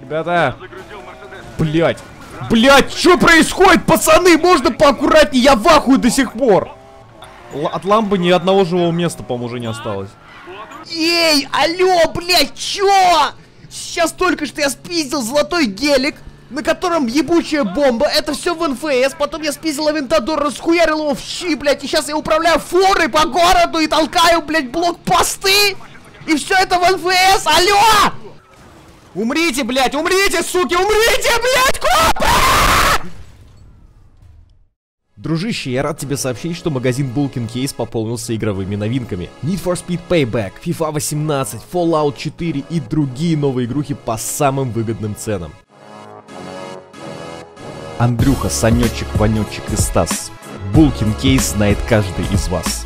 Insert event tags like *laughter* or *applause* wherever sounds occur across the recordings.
Ребята. Блять. Блять, что происходит, пацаны? Можно поаккуратнее? Я в ахуе до сих пор. Л от лампы ни одного живого места, по-моему, уже не осталось. Эй, алло, блядь, чё? Сейчас только что я спиздил золотой гелик, на котором ебучая бомба. Это все в НФС. Потом я спиздил Авентадор, расхуярил его в щи, блядь. И сейчас я управляю фурой по городу и толкаю, блядь, блокпосты. И все это в НФС. Алло! Умрите, блядь, умрите, суки, умрите, блядь, копы! Дружище, я рад тебе сообщить, что магазин Bulkin Case пополнился игровыми новинками. Need for Speed Payback, FIFA 18, Fallout 4 и другие новые игрухи по самым выгодным ценам. Андрюха, Санечек, Ванечек и Стас. Булкин Кейс знает каждый из вас.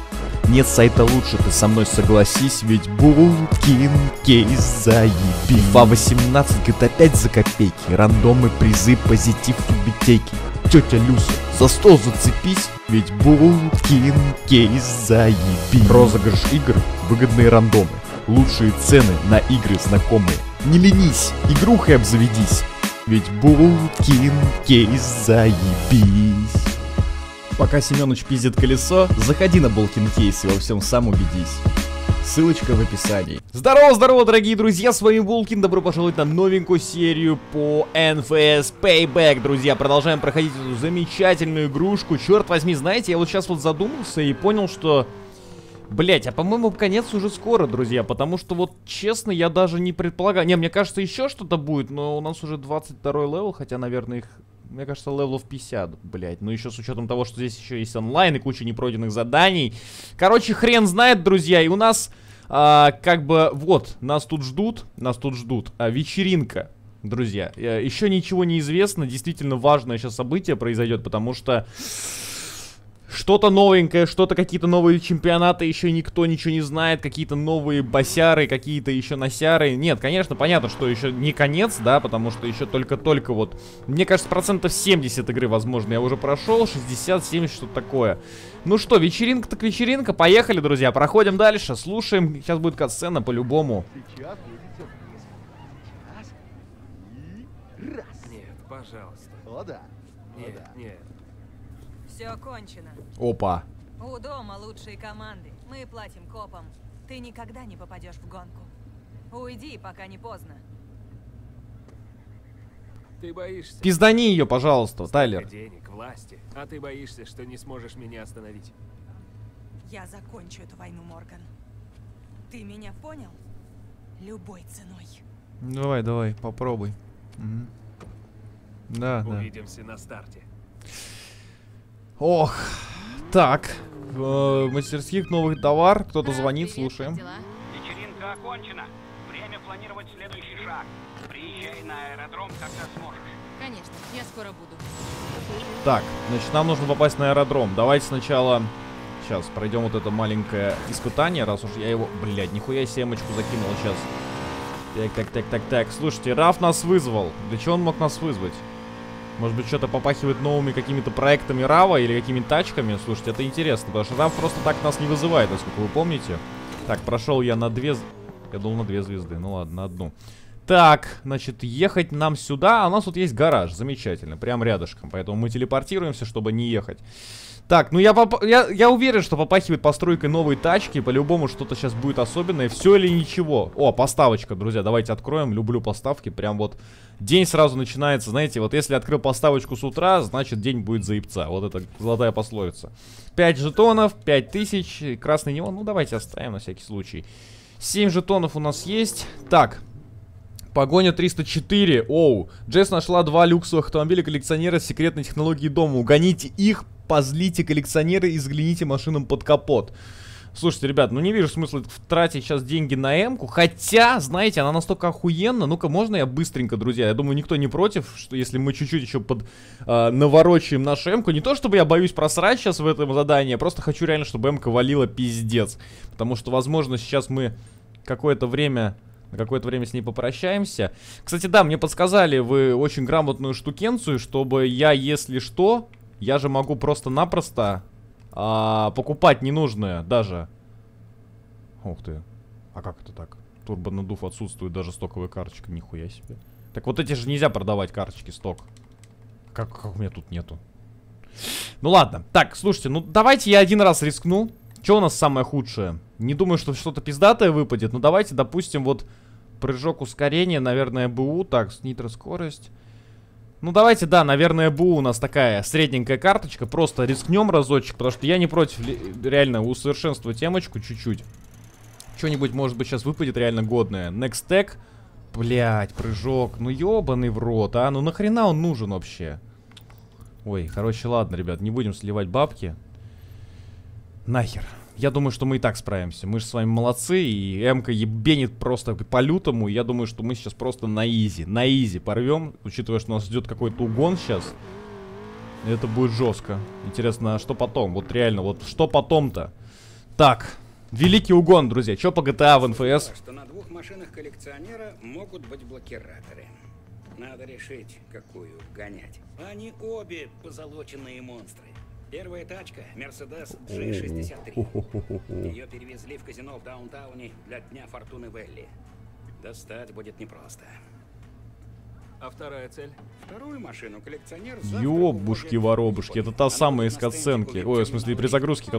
Нет сайта лучше, ты со мной согласись, ведь Булкин Кейс заеби. FIFA 18, GTA 5 за копейки, рандомы, призы, позитив, библиотеки. Тетя Люся, за стол зацепись, ведь Булкин Кейс заеби. Розыгрыш игр, выгодные рандомы, лучшие цены на игры знакомые. Не ленись, игрухой обзаведись, ведь Булкин Кейс заебись. Пока Семёныч пиздит колесо, заходи на Булкин Кейс и во всем сам убедись. Ссылочка в описании. Здорово, здорово, дорогие друзья, с вами Булкин. Добро пожаловать на новенькую серию по NFS Payback, друзья. Продолжаем проходить эту замечательную игрушку. Черт возьми, знаете, я вот сейчас вот задумался и понял, что... Блять, а по-моему конец уже скоро, друзья, потому что вот честно я даже не предполагаю. Не, мне кажется еще что-то будет, но у нас уже 22 level, хотя, наверное, их мне кажется, левелов 50, блядь. Ну, еще с учетом того, что здесь еще есть онлайн и куча непройденных заданий. Короче, хрен знает, друзья. И у нас, а, как бы, вот, нас тут ждут, нас тут ждут. А, вечеринка, друзья. А, еще ничего не известно. Действительно важное сейчас событие произойдет, потому что... Что-то новенькое, что-то какие-то новые чемпионаты, еще никто ничего не знает, какие-то новые басяры, какие-то еще носяры. Нет, конечно, понятно, что еще не конец, да, потому что еще только-только вот, мне кажется, процентов 70 игры, возможно, я уже прошел, 60-70, что-то такое. Ну что, вечеринка так вечеринка, поехали, друзья, проходим дальше, слушаем, сейчас будет катсцена по-любому. Нет, пожалуйста. О, да. Нет, нет. Все кончено. Опа. У дома лучшие команды. Мы платим копам. Ты никогда не попадешь в гонку. Уйди, пока не поздно. Ты боишься. Пиздани ее, пожалуйста, Тайлер. денег, власти. А ты боишься, что не сможешь меня остановить. Я закончу эту войну, Морган. Ты меня понял? Любой ценой. Давай, давай, попробуй. Мгм. Да, да. Увидимся на старте. Ох, так, в мастерских новых товар, кто-то звонит, слушаем. Вечеринка окончена. Время планировать следующий шаг. Приезжай на аэродром, когда сможешь. Конечно, я скоро буду. Так, значит, нам нужно попасть на аэродром. Давайте сначала, сейчас, пройдем вот это маленькое испытание, раз уж я его, блядь, нихуя семочку закинул сейчас. Так, так, так, так, так, слушайте, Раф нас вызвал. Для чего он мог нас вызвать? Может быть, что-то попахивает новыми какими-то проектами Рава или какими-то тачками? Слушайте, это интересно, потому что Рав просто так нас не вызывает, насколько вы помните. Так, прошел я на две... Я думал на две звезды, ну ладно, на одну. Так, значит, ехать нам сюда, а у нас тут есть гараж, замечательно, прям рядышком, поэтому мы телепортируемся, чтобы не ехать. Так, ну я, поп- я, я уверен, что попахивает постройкой новой тачки, по-любому что-то сейчас будет особенное, все или ничего. О, поставочка, друзья, давайте откроем, люблю поставки, прям вот день сразу начинается, знаете, вот если открыл поставочку с утра, значит день будет заебца, вот это золотая пословица. 5 жетонов, 5 тысяч, красный неон, ну давайте оставим на всякий случай. 7 жетонов у нас есть, так, Погоня 304. Оу. Джесс нашла два люксовых автомобиля коллекционера с секретной технологией дома. Угоните их, позлите коллекционера и взгляните машинам под капот. Слушайте, ребят, ну не вижу смысла тратить сейчас деньги на М-ку. Хотя, знаете, она настолько охуенна. Ну-ка, можно я быстренько, друзья? Я думаю, никто не против, что если мы чуть-чуть еще под э, наворочаем нашу М-ку. Не то, чтобы я боюсь просрать сейчас в этом задании, я просто хочу реально, чтобы М-ка валила пиздец. Потому что, возможно, сейчас мы какое-то время на какое-то время с ней попрощаемся. Кстати, да, мне подсказали вы очень грамотную штукенцию, чтобы я, если что, я же могу просто-напросто а, покупать ненужное даже. Ух ты. А как это так? Турбонадув отсутствует, даже стоковая карточка, нихуя себе. Так вот эти же нельзя продавать карточки сток. Как, как у меня тут нету? Ну ладно. Так, слушайте, ну давайте я один раз рискну. Что у нас самое худшее? Не думаю, что что-то пиздатое выпадет. Но давайте, допустим, вот прыжок ускорения, наверное, БУ. Так, нитроскорость. Ну давайте, да, наверное, БУ у нас такая средненькая карточка. Просто рискнем разочек, потому что я не против реально усовершенствовать темочку чуть-чуть. Что-нибудь, может быть, сейчас выпадет реально годное. Next Tech. Блять, прыжок. Ну ебаный в рот, а. Ну нахрена он нужен вообще? Ой, короче, ладно, ребят, не будем сливать бабки. Нахер. Я думаю, что мы и так справимся. Мы же с вами молодцы, и Эмка ебенит просто по-лютому. Я думаю, что мы сейчас просто на изи, на изи порвем, учитывая, что нас ждет какой-то угон сейчас. Это будет жестко. Интересно, а что потом? Вот реально, вот что потом-то? Так, великий угон, друзья. Что по GTA в НФС? Что на двух машинах коллекционера могут быть блокираторы. Надо решить, какую гонять. Они обе позолоченные монстры. Первая тачка — Mercedes G63. Ее перевезли в казино в даунтауне для Дня Фортуны Велли. Достать будет непросто. А вторая цель? Вторую машину коллекционер завтра Ёбушки-воробушки, это та самая из катсценки. Ой, в смысле, при загрузке,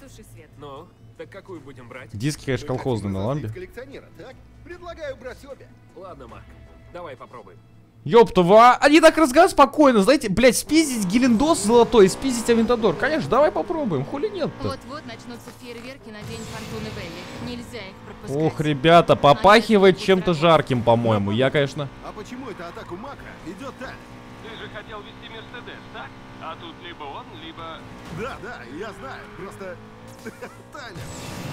туши свет. Ну, так какую будем брать? Диски, конечно, колхозные на ламбе. коллекционера, так? Предлагаю брать обе. Ладно, Марк, давай попробуем. Ёпта, ва, они так разговаривают спокойно, знаете, блять, спиздить Гелендос золотой, спиздить Авентадор. Конечно, давай попробуем, хули нет-то. Вот-вот начнутся фейерверки на день Фортуны Белли. Нельзя их пропускать. Ох, ребята, попахивает чем-то жарким, по-моему. Я, конечно... А почему эта атака Макра идет так? Ты же хотел вести Мерседес, так? А тут либо он, либо... Да, да, я знаю, просто... *laughs* Таня,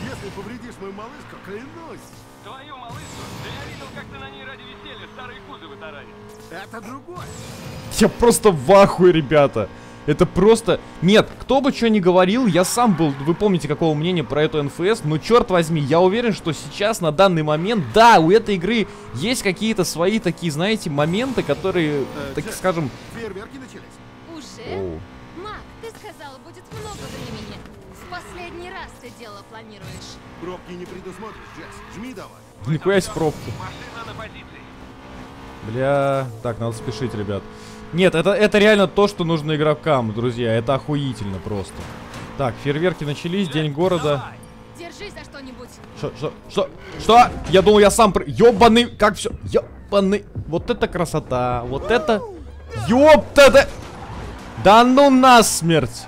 если повредишь мою малышку, клянусь, Твою малышку? Да я видел, как ты на ней ради веселья старые кузовы таранил. это другой. Я просто в ахуе, ребята. Это просто... Нет, кто бы что ни говорил, я сам был... Вы помните, какого мнения про эту НФС, но черт возьми, я уверен, что сейчас, на данный момент, да, у этой игры есть какие-то свои такие, знаете, моменты, которые, Э, так Джек, скажем... Фейерверки начались. Уже? Мак, ты сказал, будет много времени. Планируешь. Пробки не предусмотришь, Джесс. Жми давай. Нихуя себе пробку. Машина на позиции. Бля, так, надо спешить, ребят. Нет, это, это реально то, что нужно игрокам, друзья. Это охуительно просто. Так, фейерверки начались, день города. Держись за что-нибудь. Что, что, что, что? Я думал, я сам... Ёбаный, как все? Ёбаный. Вот это красота. Вот это... Ёпта, да... Да ну насмерть.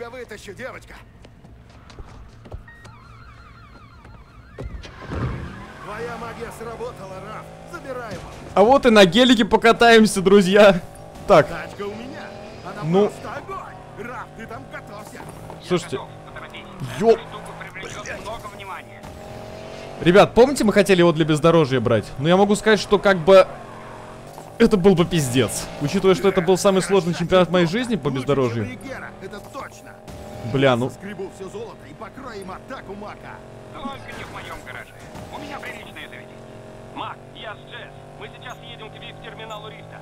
Тебя вытащу, девочка. Твоя магия сработала, Раф. Забирай его. А вот и на гелике покатаемся, друзья. Так, Тачка у меня. Она Ну. просто огонь. Раф, ты там готовься. слушайте. Ёп. Ребят, помните, мы хотели его для бездорожья брать? Но я могу сказать, что как бы... Это был бы пиздец. Учитывая, что это был самый сложный чемпионат моей жизни по бездорожью. это. Бля, ну... Скребу все золото и покрою им атаку Мака. Только не в моем гараже. У меня приличное заведение. Мак, я с Джесс. Мы сейчас едем к тебе в терминал у Рифта.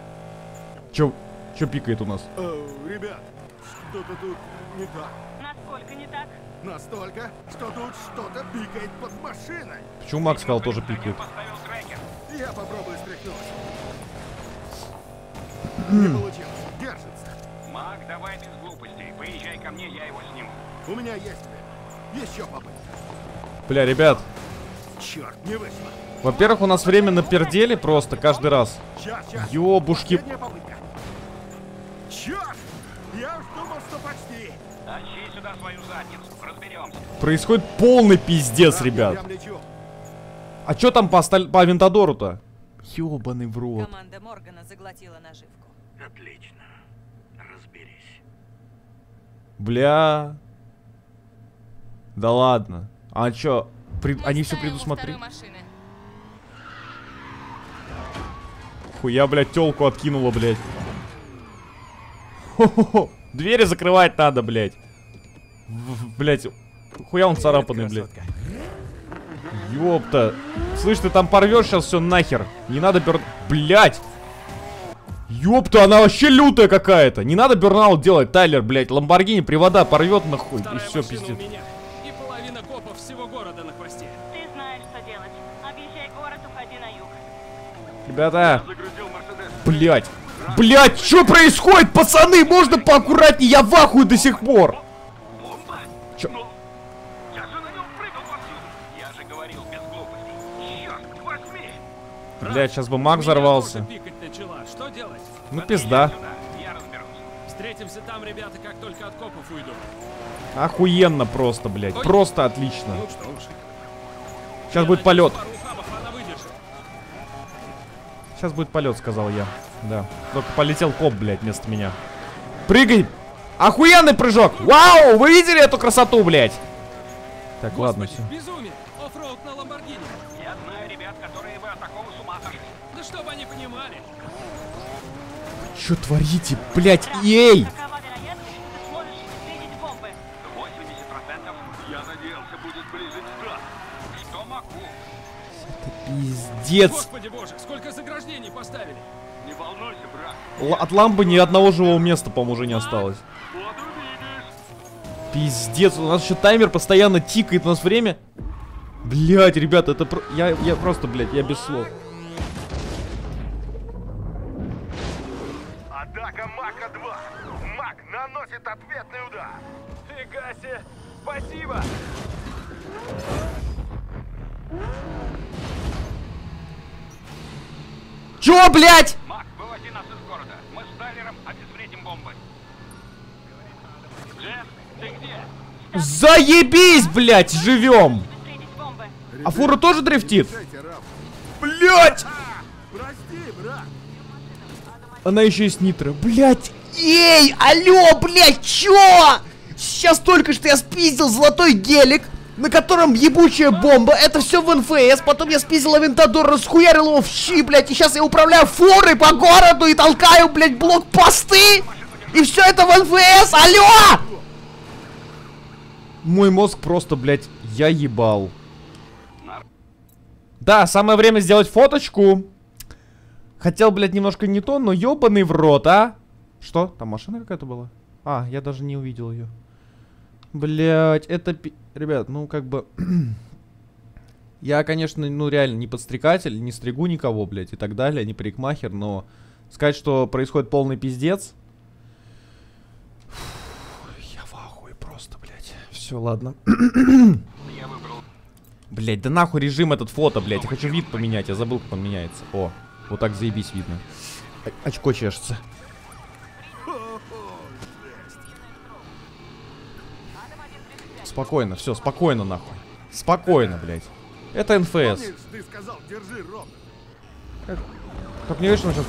Чё, чё пикает у нас? Э, ребят, что-то тут не так. Насколько не так? Настолько, что тут что-то пикает под машиной. Почему Макс сказал тоже пикает? Поставил трекер. Я попробую стряхнуть. Не получилось. Держится. Мак, давай без глупостей. Поезжай ко мне, я его сниму. У меня есть время. Еще попытка. Бля, ребят, Черт, не вышло. во-первых, у нас время на перделе просто каждый раз. Сейчас, сейчас. Ёбушки. Черт! Я уж думал, что почти. Тащи сюда свою задницу. Разберемся. Происходит полный пиздец, ребят. А чё там по, осталь- по Авентадору-то? Ёбаный в рот. Команда Моргана заглотила наживку. Отлично. Бля. Да ладно. А чё? пред- Они все предусмотрели? Хуя, блядь, телку откинула, блядь. Хо-хо-хо. Двери закрывать надо, блядь. Блядь, хуя он царапанный, блядь. Ёпта. Слышь, ты там порвешь сейчас все нахер. Не надо бер... Блядь. Ёпта, она вообще лютая какая-то. Не надо бернаут делать, Тайлер, блядь. Ламборгини привода порвет нахуй. И все, пиздец. меня. И половина копов всего города на хвосте. Ты знаешь, что делать. Объезжай город, уходи на юг. Ребята, блять. Блять, что происходит, пацаны? Можно поаккуратнее? Я в ахуе до сих пор. Бомба? Чё? Ну, я же на нем прыгал. Я же говорил без глупостей. Черт возьми! Блять, сейчас бы маг взорвался. Ну пизда. Встретимся там, ребята, как только от копов уйду. Охуенно просто, блять. Просто отлично. Ну что уж. Сейчас Я будет полет. Сейчас будет полет, сказал я. Да. Только полетел коп, блядь, вместо меня. Прыгай! Охуенный прыжок! Вау! Вы видели эту красоту, блядь? Так, ладно, Господи, все. безумие! Оффроуд на Ламборгини. Я знаю ребят, которые чтобы они понимали. Что творите, блядь? Ей! Какова вероятность, что ты сможешь встретить бомбы? 80%. Я надеялся, будет ближе к 100. Что могу? Пиздец. Господи боже, сколько заграждений поставили. Не волнуйся, брат. Л- от лампы ни одного живого места, по-моему, уже не осталось. Пиздец, у нас еще таймер постоянно тикает, у нас время. Блять, ребята, это про... я, я просто, блядь, я без слов. Наносит ответный удар. Фига себе. Спасибо. Чё, блядь? Мак, выводи нас из города. Мы с Тайлером обезвредим бомбы. Джефф, ты где? Заебись, блядь, живем. А фура тоже дрифтит? Блять! Брат. Она еще и с нитро. Блять! Эй, алло, блядь, чё? Сейчас только что я спиздил золотой гелик, на котором ебучая бомба. Это все в НФС. Потом я спиздил Авентадор, расхуярил его в щи, блядь. И сейчас я управляю фурой по городу и толкаю, блядь, блокпосты. И все это в НФС. Алло! Мой мозг просто, блядь, я ебал. Да, самое время сделать фоточку. Хотел, блядь, немножко не то, но ебаный в рот, а? Что? Там машина какая-то была? А, я даже не увидел ее. Блять, это... пи- Ребят, ну как бы... *clears throat* я, конечно, ну реально не подстрекатель, не стригу никого, блядь, и так далее, не парикмахер, но... Сказать, что происходит полный пиздец... Я в ахуе просто, блядь. Все, ладно. *clears throat* Блять, да нахуй режим этот фото, блять. Я хочу вид поменять, я забыл, как он меняется. О, вот так заебись видно. Очко чешется. Спокойно, все, спокойно нахуй. Спокойно, блять. Это НФС. Помнишь, ты сказал, держи ровно. Как не видишь, он сейчас...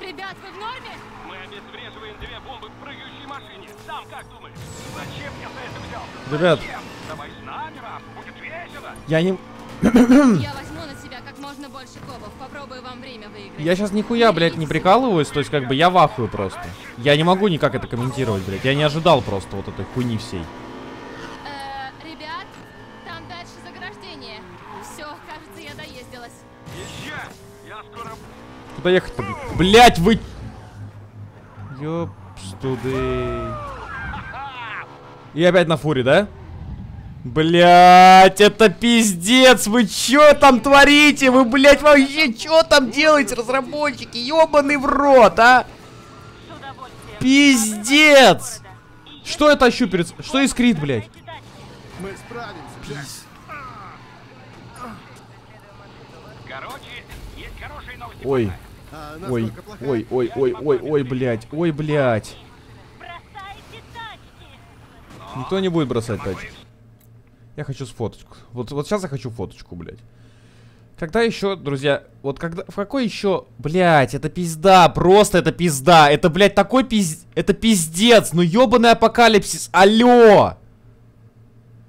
Ребят, вы в норме? Мы обезвреживаем две бомбы в прыгающей машине. Сам как думаешь? Зачем я за это взял? Ребят, Зачем? Я не... Я возьму на себя как можно больше копов. Попробую вам время выиграть. Я сейчас нихуя, блядь, не прикалываюсь, то есть как бы я в ахуе просто. Я не могу никак это комментировать, блядь. Я не ожидал просто вот этой хуйни всей. Э, ребят, там дальше заграждение. Все, кажется, я доездилась. Езжай. Я скоро... Куда ехать-то, блядь? Блять, вы... Ёпстуды. *laughs* И опять на фуре, да? Блять, это пиздец! Вы чё там творите? Вы, блять, вообще чё там делаете, разработчики? Ёбаный в рот, а? Пиздец! Что это ощу перед... Что искрит, блять? Мы справимся, Джек. Короче, есть хорошие новости. Ой, А ой, ой, ой, ой, ой, ой, блять, ой, блять. Бросайте тачки. Никто не будет бросать тачки. Я хочу сфоточку. Вот, вот сейчас я хочу фоточку, блядь. Когда еще, друзья, вот когда, в какой еще, блядь, это пизда, просто это пизда, это, блядь, такой пиз, это пиздец, ну ебаный апокалипсис, алло!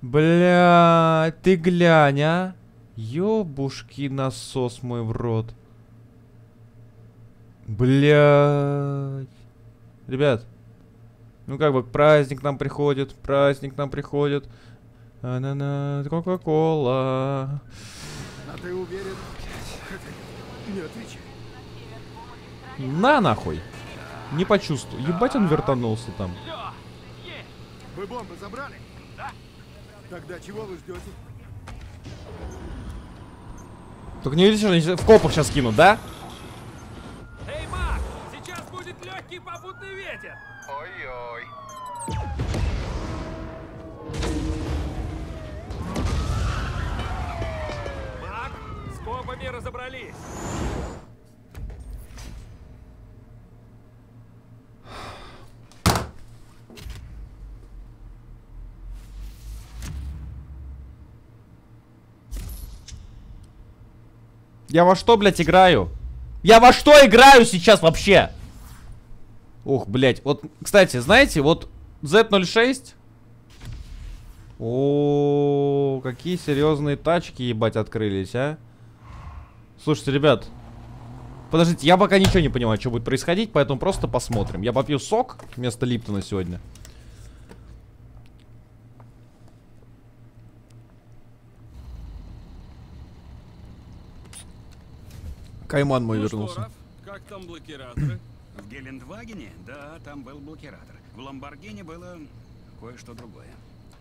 Блядь, ты глянь, а? Ёбушки насос мой в рот. Блядь. Ребят, ну как бы праздник нам приходит, праздник нам приходит. На-на-на, Кока-кола. А ты уверен? Не отвечай. На нахуй. Не почувствую. Ебать он вертанулся там. Вы бомбы забрали? Да. Тогда чего вы ждете? Только не видишь, что они в копах сейчас кинут, да? Эй, Мак, сейчас будет легкий попутный ветер. Ой-ой. Копами разобрались. Я во что, блядь, играю? Я во что играю сейчас вообще? Ух, блядь. Вот, кстати, знаете, вот Z06... О, какие серьезные тачки, ебать, открылись, а? Слушайте, ребят. Подождите, я пока ничего не понимаю, что будет происходить, поэтому просто посмотрим. Я попью сок вместо Липтона сегодня. Кайман мой Ну что, вернулся. Раф, как там блокираторы? *clears throat* В Гелендвагене, да, там был блокиратор. В Ламборгини было кое-что другое.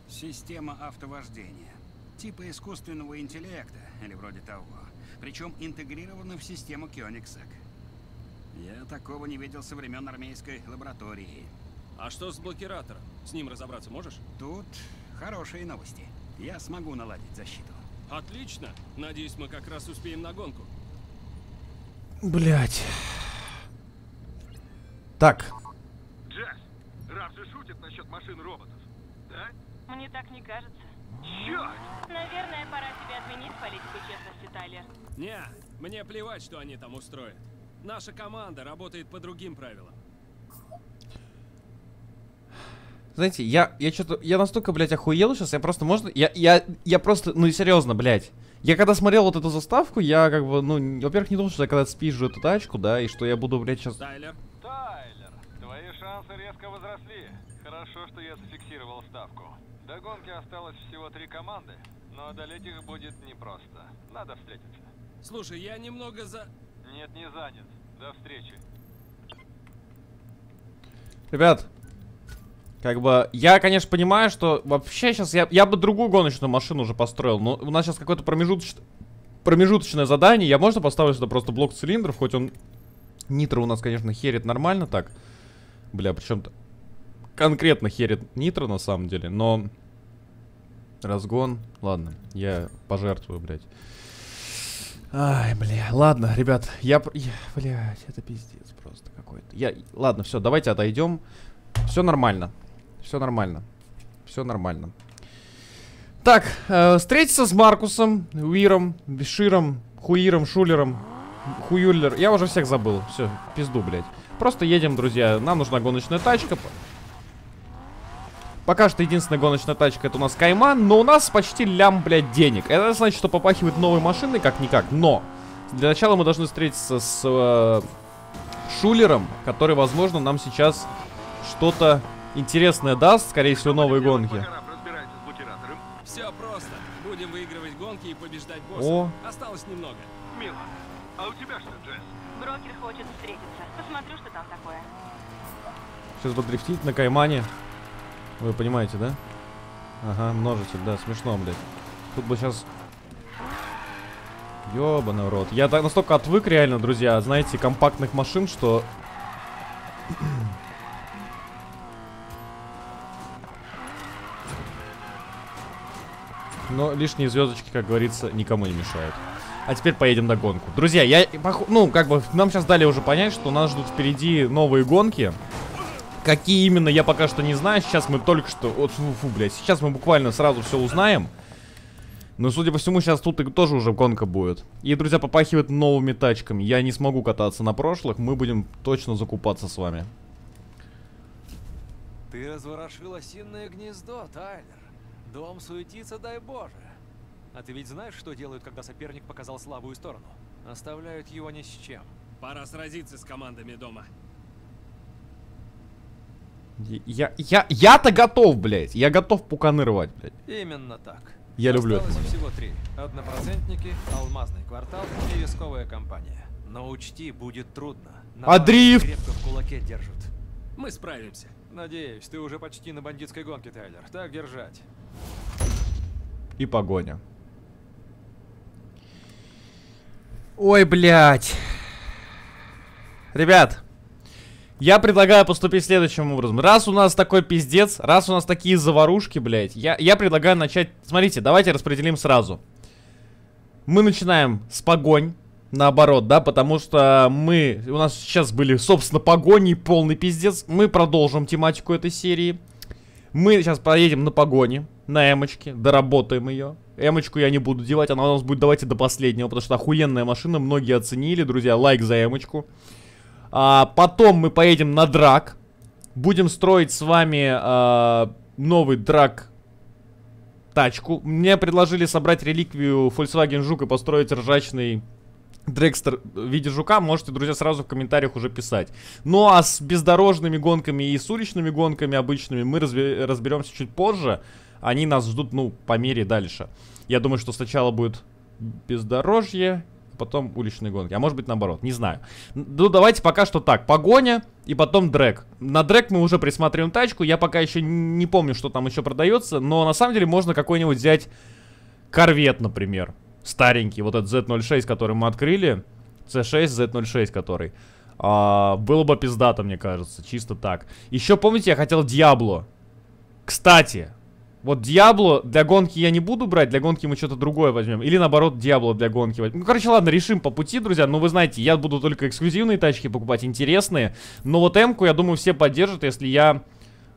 Система автовождения. Типа искусственного интеллекта, или вроде того. Причем интегрирована в систему Кёнигсек. Я такого не видел со времен армейской лаборатории. А что с блокиратором? С ним разобраться можешь? Тут хорошие новости. Я смогу наладить защиту. Отлично. Надеюсь, мы как раз успеем на гонку. Блять. Так, Джесс, Раф же шутит насчет машин роботов. Да? Мне так не кажется. Черт! Наверное, пора тебе отменить политику честности, Тайлер. Не, мне плевать, что они там устроят. Наша команда работает по другим правилам. знаете, я, я что-то, я настолько, блядь, охуел сейчас, я просто, можно, я, я, я просто, ну и серьезно, блядь. Я когда смотрел вот эту заставку, я как бы, ну, во-первых, не думал, что я когда спижу эту тачку, да, и что я буду, блядь, сейчас... Тайлер, Тайлер, твои шансы резко возросли. Хорошо, что я зафиксировал ставку. До гонки осталось всего три команды, но одолеть их будет непросто. Надо встретиться. слушай, я немного за... Нет, не занят. До встречи. Ребят, как бы, я, конечно, понимаю, что вообще сейчас я, я бы другую гоночную машину уже построил, но у нас сейчас какое-то промежуточное, промежуточное задание, я можно поставить сюда просто блок цилиндров, хоть он нитро у нас, конечно, херит нормально так. Бля, причем-то конкретно херит нитро на самом деле, но разгон, ладно, я пожертвую, блядь. Ай, бля, ладно, ребят, я, я блядь, это пиздец просто какой-то. Я, ладно, все, давайте отойдем. Все нормально, все нормально, все нормально. Так, э, встретиться с Маркусом, Уиром, Беширом, Хуиром, Шулером, Хуюллер. Я уже всех забыл. Все, пизду, блядь. Просто едем, друзья. Нам нужна гоночная тачка. Пока что единственная гоночная тачка это у нас Кайман, но у нас почти лям, блядь, денег. Это значит, что попахивает новой машиной, как-никак. Но для начала мы должны встретиться с э, Шулером, который, возможно, нам сейчас что-то интересное даст, скорее всего, новые гонки. Все просто. Будем выигрывать гонки и побеждать босса. О. Осталось немного. Мило. А у тебя что, Джесс? Брокер хочет встретиться. Посмотрю, что там такое. Сейчас буду дрифтить на Каймане. Вы понимаете, да? Ага, множитель, да, смешно, блядь. Тут бы сейчас... Ёбаный рот. Я так настолько отвык реально, друзья, знаете, компактных машин, что... Но лишние звездочки, как говорится, никому не мешают. А теперь поедем на гонку. Друзья, я, ну, как бы, нам сейчас дали уже понять, что нас ждут впереди новые гонки. Какие именно, я пока что не знаю. Сейчас мы только что... Вот, фу, фу, блядь. Сейчас мы буквально сразу все узнаем. Но, судя по всему, сейчас тут и тоже уже гонка будет. И, друзья, попахивает новыми тачками. Я не смогу кататься на прошлых. Мы будем точно закупаться с вами. Ты разворошил осиное гнездо, Тайлер. Дом суетится, дай боже. А ты ведь знаешь, что делают, когда соперник показал слабую сторону? Оставляют его ни с чем. Пора сразиться с командами дома. Я, я, я-то готов, блядь. Я готов пуканы рвать, блядь. Именно так. Я люблю это. Осталось всего три. Однопроцентники, алмазный квартал и рисковая компания. Но учти, будет трудно. На А дрифт? крепко в кулаке держат. Мы справимся. Надеюсь, ты уже почти на бандитской гонке, Тайлер. Так держать. И погоня. Ой, блядь. Ребят, Я предлагаю поступить следующим образом. Раз у нас такой пиздец, раз у нас такие заварушки, блядь, я, я предлагаю начать... Смотрите, давайте распределим сразу. Мы начинаем с погонь, наоборот, да, потому что мы... У нас сейчас были, собственно, погони, полный пиздец. Мы продолжим тематику этой серии. Мы сейчас поедем на погоне, на эмочке, доработаем ее. Эмочку я не буду девать, она у нас будет давайте до последнего, потому что охуенная машина, многие оценили, друзья, лайк за эмочку. А, потом мы поедем на драк. Будем строить с вами а, новый драк тачку. Мне предложили собрать реликвию Volkswagen Жук и построить ржачный Дрекстер в виде жука. Можете, друзья, сразу в комментариях уже писать. Ну а с бездорожными гонками и с уличными гонками обычными мы разбе- разберемся чуть позже. Они нас ждут, ну, по мере дальше. Я думаю, что сначала будет бездорожье, потом уличные гонки. А может быть наоборот, не знаю. Ну давайте пока что так. Погоня и потом дрэк. На дрэк мы уже присматриваем тачку. Я пока еще не помню, что там еще продается. Но на самом деле можно какой-нибудь взять корвет, например. Старенький. Вот этот Z06, который мы открыли. C6, Z06, который. А, было бы пиздато, мне кажется. Чисто так. Еще помните, я хотел Диабло. Кстати, вот Диабло для гонки я не буду брать, для гонки мы что-то другое возьмем. Или наоборот, Диабло для гонки возьмем. Ну, короче, ладно, решим по пути, друзья. Но вы знаете, я буду только эксклюзивные тачки покупать, интересные. Но вот М-ку, я думаю, все поддержат, если я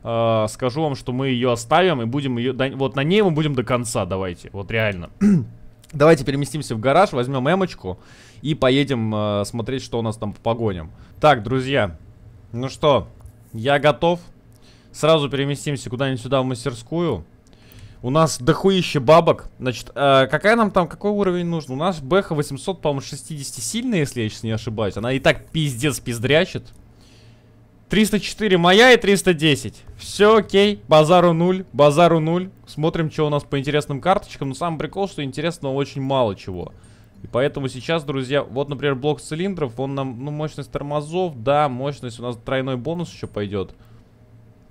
э, скажу вам, что мы ее оставим и будем ее... да, вот на ней мы будем до конца, давайте. Вот реально. *clears throat* Давайте переместимся в гараж, возьмем эмочку и поедем э, смотреть, что у нас там по погоням. Так, друзья, ну что, я готов. Сразу переместимся куда-нибудь сюда в мастерскую. У нас дохуище бабок. Значит, э, какая нам там, какой уровень нужен? У нас Бэха 800, по-моему, 60 сильная, если я сейчас не ошибаюсь. Она и так пиздец пиздрячит. 304 моя и 310. Все окей, базару 0, базару 0. Смотрим, что у нас по интересным карточкам. Но самый прикол, что интересного очень мало чего. И поэтому сейчас, друзья, вот, например, блок цилиндров, он нам, ну, мощность тормозов, да, мощность, у нас тройной бонус еще пойдет.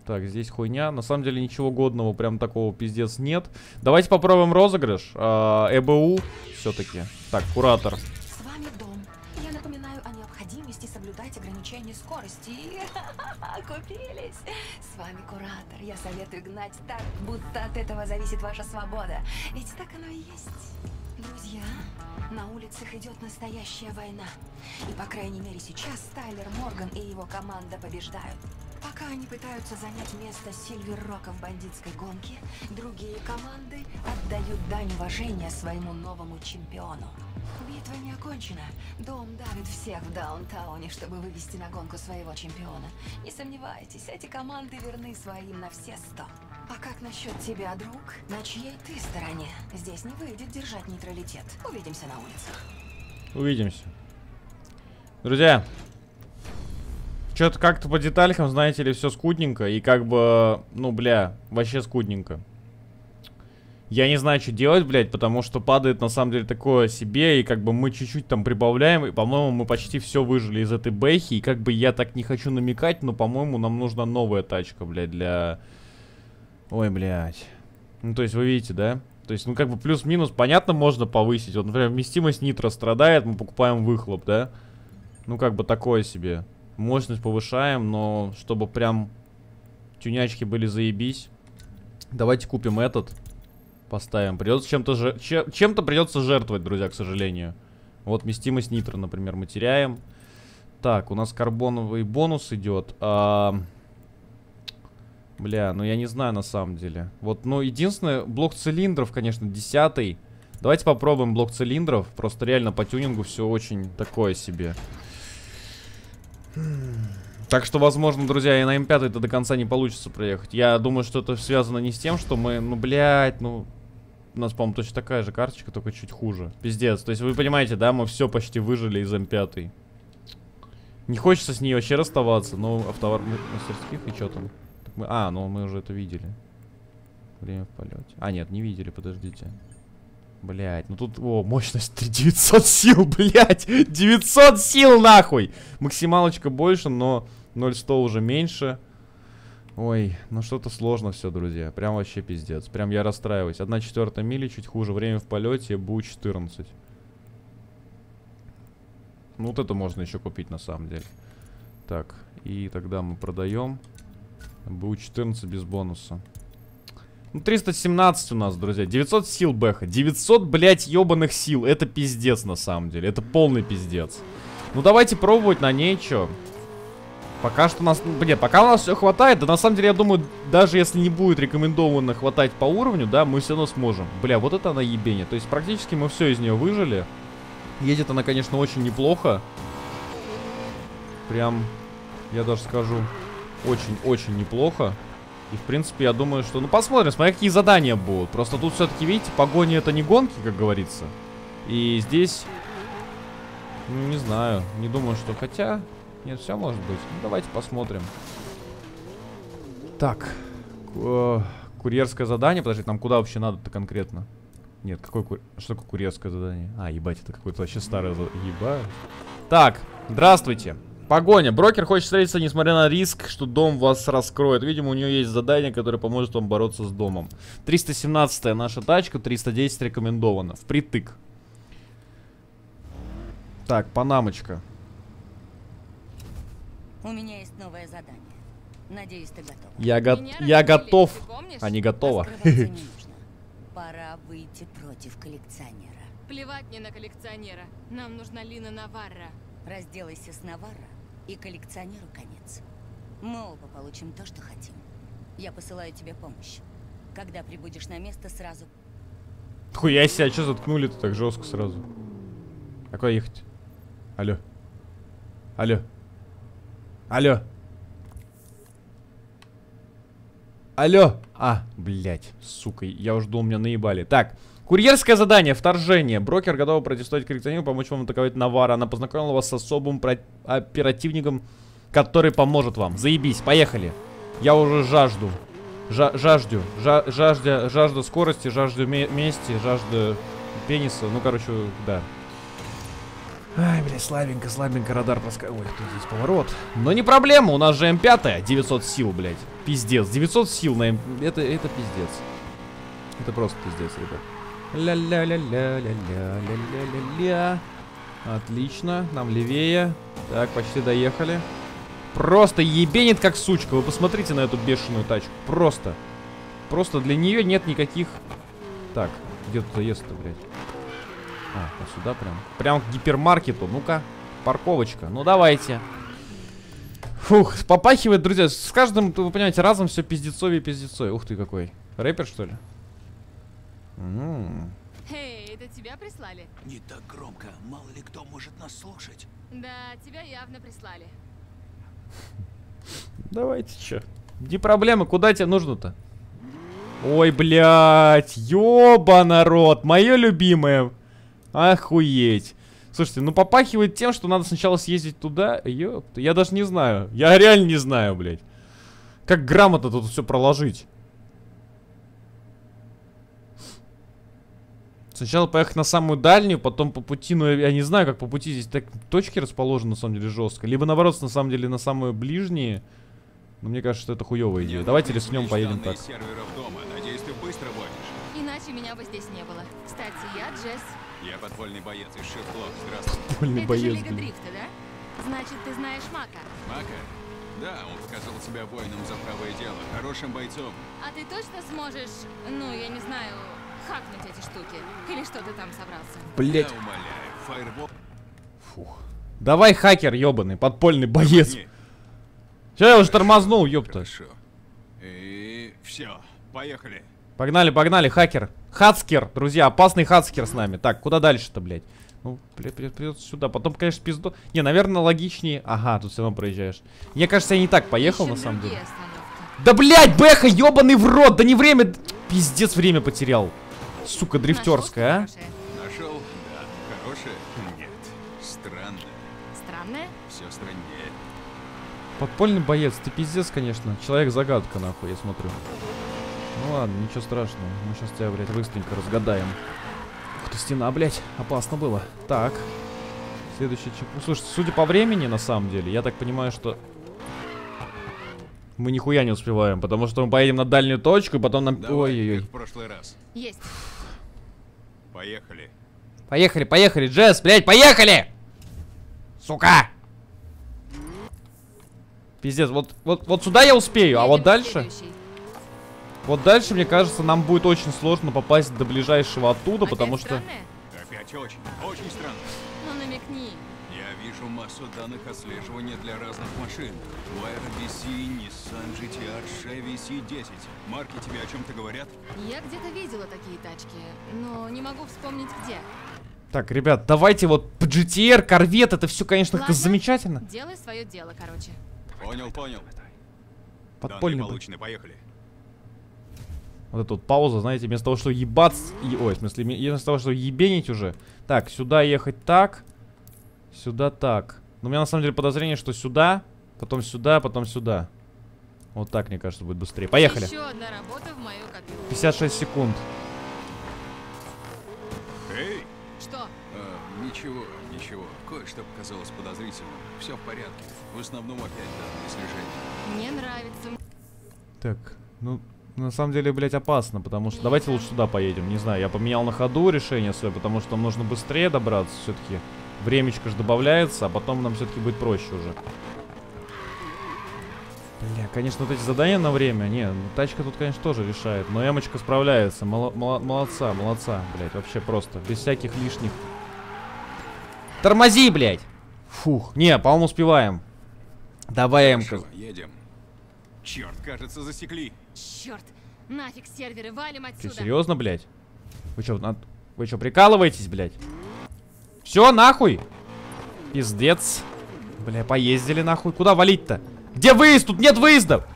Так, здесь хуйня. На самом деле ничего годного, прям такого пиздец нет. Давайте попробуем розыгрыш. А, ЭБУ все-таки. Так, куратор. С вами Дом. Я напоминаю о необходимости соблюдать ограничение скорости. *laughs* Купились. С вами Куратор. Я советую гнать так, будто от этого зависит ваша свобода. Ведь так оно и есть. Друзья, на улицах идет настоящая война. И по крайней мере сейчас Тайлер Морган и его команда побеждают. Пока они пытаются занять место Сильвер Рока в бандитской гонке, другие команды отдают дань уважения своему новому чемпиону. Битва не окончена. Дом давит всех в даунтауне, чтобы вывести на гонку своего чемпиона. Не сомневайтесь, эти команды верны своим на все сто. А как насчет тебя, друг? На чьей ты стороне? Здесь не выйдет держать нейтралитет. Увидимся на улицах. Увидимся. Друзья, что-то как-то по деталькам, знаете ли, все скудненько. И как бы, ну, бля, вообще скудненько. Я не знаю, что делать, блядь, потому что падает на самом деле такое себе, и как бы мы чуть-чуть там прибавляем, и, по-моему, мы почти все выжили из этой бэхи, и как бы я так не хочу намекать, но, по-моему, нам нужна новая тачка, блядь, для... Ой, блядь. Ну, то есть, вы видите, да? То есть, ну, как бы плюс-минус, понятно, можно повысить. Вот, например, вместимость нитро страдает, мы покупаем выхлоп, да? Ну, как бы такое себе. Мощность повышаем, но чтобы прям тюнячки были заебись. Давайте купим этот. Поставим. Придется чем-то же... чем- чем-то придется жертвовать, друзья, к сожалению. Вот вместимость нитро, например, мы теряем. Так, у нас карбоновый бонус идет. А... Бля, ну я не знаю на самом деле. Вот, ну единственное, блок цилиндров, конечно, десятый. Давайте попробуем блок цилиндров. Просто реально по тюнингу все очень такое себе. Так что, возможно, друзья, и на М5 это до конца не получится проехать. Я думаю, что это связано не с тем, что мы, ну, блядь, ну... У нас, по-моему, точно такая же карточка, только чуть хуже. Пиздец. То есть вы понимаете, да, мы все почти выжили из М5. Не хочется с ней вообще расставаться, но автовар ма- мастерских и что там? Мы- А, ну мы уже это видели. Время в полете. А, нет, не видели, подождите. Блять, ну тут, о, мощность 3900 сил, *laughs* блять, 900 сил нахуй. Максималочка больше, но 0,100 уже меньше. Ой, ну что-то сложно все, друзья. Прям вообще пиздец. Прям я расстраиваюсь. 1 четвертая мили, чуть хуже. Время в полете, БУ-14. Ну вот это можно еще купить на самом деле. Так, и тогда мы продаем. БУ-14 без бонуса. Ну, 317 у нас, друзья. 900 сил, Бэха. 900, блядь, ебаных сил. Это пиздец, на самом деле. Это полный пиздец. Ну, давайте пробовать на ней, чё. Пока что нас... Блин, пока у нас все хватает. Да, на самом деле, я думаю, даже если не будет рекомендовано хватать по уровню, да, мы все равно сможем. Бля, вот это она ебенит. То есть, практически мы все из нее выжили. Едет она, конечно, очень неплохо. Прям, я даже скажу, очень-очень неплохо. И, в принципе, я думаю, что... Ну, посмотрим, смотря какие задания будут. Просто тут все-таки, видите, погони это не гонки, как говорится. И здесь... Ну, не знаю. Не думаю, что... Хотя... Нет, все может быть. Ну, давайте посмотрим. Так. Э, курьерское задание. Подождите, нам куда вообще надо-то конкретно? Нет, какой кур... Что такое курьерское задание? А, ебать, это какое-то вообще старое... Ебать. Так, здравствуйте. Погоня. Брокер хочет встретиться, несмотря на риск, что дом вас раскроет. Видимо, у нее есть задание, которое поможет вам бороться с домом. 317 наша тачка, 310 рекомендовано. Впритык. Так, панамочка. У меня есть новое задание. Надеюсь, ты готов. Я, го я готов, а не готова. Раскрываться не нужно. *laughs* Пора выйти против коллекционера. Плевать мне на коллекционера. Нам нужна Лина Наварра. Разделайся с Наварро, и коллекционеру конец. Мы оба получим то, что хотим. Я посылаю тебе помощь. Когда прибудешь на место, сразу... Хуя себе, а что заткнули-то так жестко сразу? Какой ехать? Алло. Алло. Алло. Алло. А, блядь, сука, я уже думал, меня наебали. Так, курьерское задание, вторжение. Брокер готов протестовать коллекционеру, помочь вам атаковать Навара. Она познакомила вас с особым оперативником, который поможет вам. Заебись, поехали. Я уже жажду. Жа жажду. Жа жажда, жажда скорости, жажду мести, жажда пениса. Ну, короче, да. Ай, блядь, слабенько, слабенько радар проскакивает. Ой, тут здесь поворот. Но не проблема, у нас же М5, 900 сил, блядь. Пиздец, 900 сил на М... Это, это пиздец. Это просто пиздец, ребят. Ля-ля-ля-ля-ля-ля-ля-ля-ля-ля. Отлично, нам левее. Так, почти доехали. Просто ебенит как сучка. Вы посмотрите на эту бешеную тачку. Просто. Просто для нее нет никаких... Так, где тут заезд-то, блядь? А, вот сюда прям. Прям к гипермаркету. Ну-ка, парковочка. Ну, давайте. Фух, попахивает, друзья. С каждым, вы понимаете, разом все пиздецовее и пиздецовее. Ух ты какой. Рэпер, что ли? Эй, это тебя прислали? Не так громко. Мало ли кто может нас слушать. Да, тебя явно прислали. Давайте, чё. Не проблема, куда тебе нужно-то? Ой, блядь, ёба народ, мое любимое. Охуеть. Слушайте, ну попахивает тем, что надо сначала съездить туда. Ёпта, я даже не знаю. Я реально не знаю, блядь. Как грамотно тут все проложить. Сначала поехать на самую дальнюю, потом по пути, ну я не знаю, как по пути здесь так точки расположены на самом деле жестко. Либо наоборот, на самом деле на самые ближние. Но мне кажется, что это хуевая идея. Давайте рискнем, поедем так. дома. Надеюсь, ты быстро водишь. Иначе меня бы здесь не было. Кстати, я Джесс. Я подпольный боец из Шифлок. Здравствуй. Подпольный это боец, же Лига. Дрифта, да? Значит, ты знаешь Мака. Мака? Да, он показал себя воином за правое дело. Хорошим бойцом. А ты точно сможешь, ну, я не знаю, хакнуть эти штуки? Или что ты там собрался? Блять. Я умоляю. Фаербол... Фух. Давай, хакер, ебаный, подпольный боец. Все, я уже тормознул, ёпта. Хорошо. И все. Поехали. Погнали, погнали, хакер. Хацкер, друзья, опасный хацкер с нами. Так, куда дальше-то, блядь? Ну, блядь, придется придется сюда. Потом, конечно, пизду. Не, наверное, логичнее. Ага, тут все равно проезжаешь. Мне кажется, я не так поехал, на Ищем самом деле. остановки. Да, блядь, Бэха, ебаный в рот! Да не время... Пиздец, время потерял. Сука, дрифтерская, а? Нашел? Да. Хорошее? Нет. Странно. Странное? Все страннее. Подпольный боец, ты пиздец, конечно. Человек-загадка, нахуй, я смотрю. Ну ладно, ничего страшного. Мы сейчас тебя, блядь, быстренько разгадаем. Ух ты, стена, блядь, опасно было. Так. Следующий чек. Ну, слушайте, судя по времени, на самом деле, я так понимаю, что... Мы нихуя не успеваем, потому что мы поедем на дальнюю точку, и потом нам... Ой-ой-ой. в прошлый раз. Есть. Поехали. Поехали, поехали, Джесс, блядь, поехали! Сука! Пиздец, вот, вот, вот сюда я успею, а вот дальше... Вот дальше, мне кажется, нам будет очень сложно попасть до ближайшего оттуда, потому что... Опять очень, очень странно. Массу данных отслеживания для разных машин. Wire BC, Nissan GTR, Chevy C10. Марки тебе о чем-то говорят? Я где-то видела такие тачки, но не могу вспомнить где. Так, ребят, давайте вот GTR, корвет, это все, конечно, Ладно, замечательно. Делай свое дело, короче. Понял, понял. Подпольный Данные получены, поехали. Вот эта вот пауза, знаете, вместо того, что ебаться... Ой, в смысле, ме- вместо того, что ебенить уже. Так, сюда ехать так. Сюда так. Но у меня на самом деле подозрение, что сюда, потом сюда, потом сюда. Вот так, мне кажется, будет быстрее. Поехали. Еще одна работа в мою копилку. 56 секунд. Эй! Что? А, ничего, ничего. Кое-что показалось подозрительным. Все в порядке. В основном опять данные слежения. Мне нравится. Так, ну, на самом деле, блядь, опасно, потому что... Давайте лучше сюда поедем, не знаю. Я поменял на ходу решение свое, потому что нам нужно быстрее добраться все-таки. Времечко же добавляется, а потом нам все-таки будет проще уже. Бля, конечно, вот эти задания на время, не, ну, тачка тут, конечно, тоже решает. Но эмочка справляется, мало- мало- молодца, молодца, блядь, вообще просто, без всяких лишних... Тормози, блядь! Фух, не, по-моему, успеваем. Давай, эмка. Едем. Черт, кажется, засекли. Черт, нафиг серверы, валим Ты отсюда. серьезно, блядь? Вы что, на... вы что, прикалываетесь, блядь? Все, нахуй! Пиздец. Бля, поездили нахуй. Куда валить-то? Где выезд? Тут нет выезда!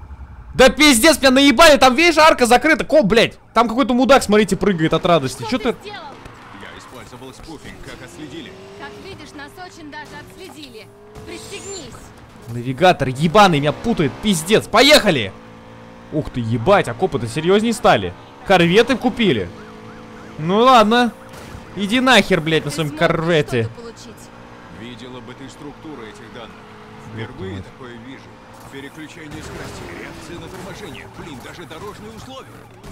Да пиздец, меня наебали, там видишь, арка закрыта. Ко, блядь! Там какой-то мудак, смотрите, прыгает от радости. Что ты... Я использовал спуфинг, как отследили. Как видишь, нас очень даже отследили. Пристегнись. Навигатор ебаный меня путает, пиздец. Поехали! Ух ты, ебать, а копы-то серьезнее стали. Корветы купили. Ну ладно. Иди нахер, блядь, на своем корвете. Видела бы ты структуру этих данных. Впервые такое вижу. Переключение скорости, реакция на торможение. Блин, даже дорожные условия.